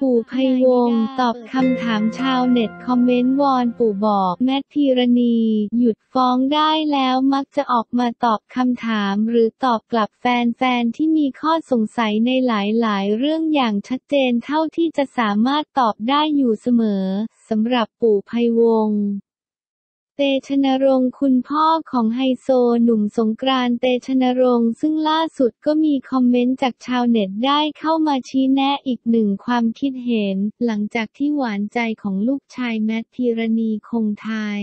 ปู่ไพวงตอบคำถามชาวเน็ตคอมเมนต์วอนปู่บอกแมทพีรณี หยุดฟ้องได้แล้วมักจะออกมาตอบคำถาม หรือตอบกลับแฟนๆที่มีข้อสงสัยในหลายๆ เรื่องอย่างชัดเจนเท่าที่จะสามารถตอบได้อยู่เสมอสำหรับปู่ไพวง เตชะนรงค์คุณพ่อของไฮโซหนุ่มสงกรานต์เตชะนรงค์ซึ่งล่าสุดก็มีคอมเมนต์จากชาวเน็ตได้เข้ามาชี้แนะอีกหนึ่งความคิดเห็น หลังจากที่หวานใจของลูกชายแมทพีรณีคงไทย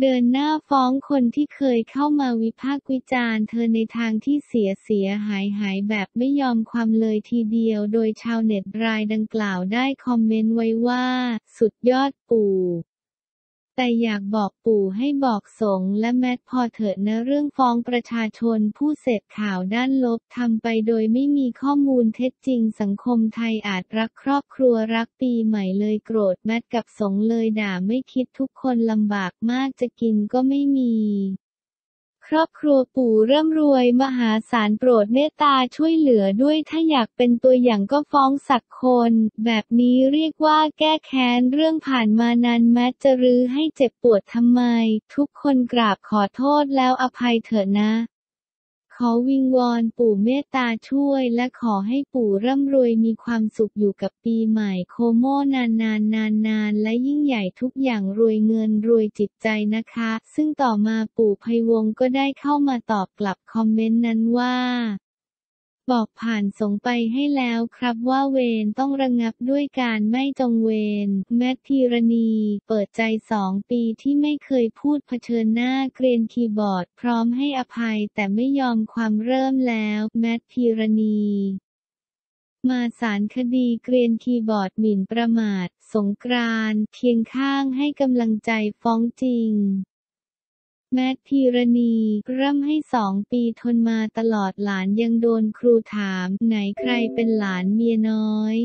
เดินหน้าฟ้องคนที่เคยเข้ามาวิพากษ์วิจารณ์เธอในทางที่เสียเสียหายหายแบบไม่ยอมความเลยทีเดียว โดยชาวเน็ตรายดังกล่าวได้คอมเมนต์ไว้ว่า สุดยอดปู่ แต่อยากบอกปู่ให้บอกสงและแมทพอเถิดนะเรื่องฟ้องประชาชนผู้เสพข่าวด้านลบทำไปโดยไม่มีข้อมูลเท็จจริงสังคมไทยอาจรักครอบครัวรักปีใหม่เลยโกรธแมทกับสงเลยด่าไม่คิดทุกคนลำบากมากจะกินก็ไม่มี ครอบครัวปู่ร่ำรวยมหาศาลโปรดเมตตาช่วยเหลือด้วยถ้าอยากเป็นตัวอย่างก็ฟ้องสักคน แบบนี้เรียกว่าแก้แค้นเรื่องผ่านมานานแม้จะรื้อให้เจ็บปวดทำไม ทุกคนกราบขอโทษแล้วอภัยเถอะนะ ขอวิงวอนปู่เมตตาช่วย และขอให้ปู่ร่ำรวยมีความสุขอยู่กับปีใหม่โคโมนานนานนานนานและยิ่งใหญ่ทุกอย่างรวยเงินรวยจิตใจนะคะ ซึ่งต่อมาปู่ไพวงก็ได้เข้ามาตอบกลับคอมเมนต์นั้นว่า บอกผ่านสงไปให้แล้วครับว่าเวรต้องระงับด้วยการไม่จงเวรแมทพีรณี เปิดใจสองปีที่ไม่เคยพูดเผชิญหน้าเกรียนคีย์บอร์ด พร้อมให้อภัยแต่ไม่ยอมความเริ่มแล้วแมทพีรณีมาสารคดีเกรียนคีย์บอร์ดหมิ่นประมาท สงกรานเคียงข้างให้กำลังใจฟ้องจริง แมทพีรณีร่ำให้สองปีทนมาตลอดหลานยังโดนครูถาม ไหนใครเป็นหลานเมียน้อย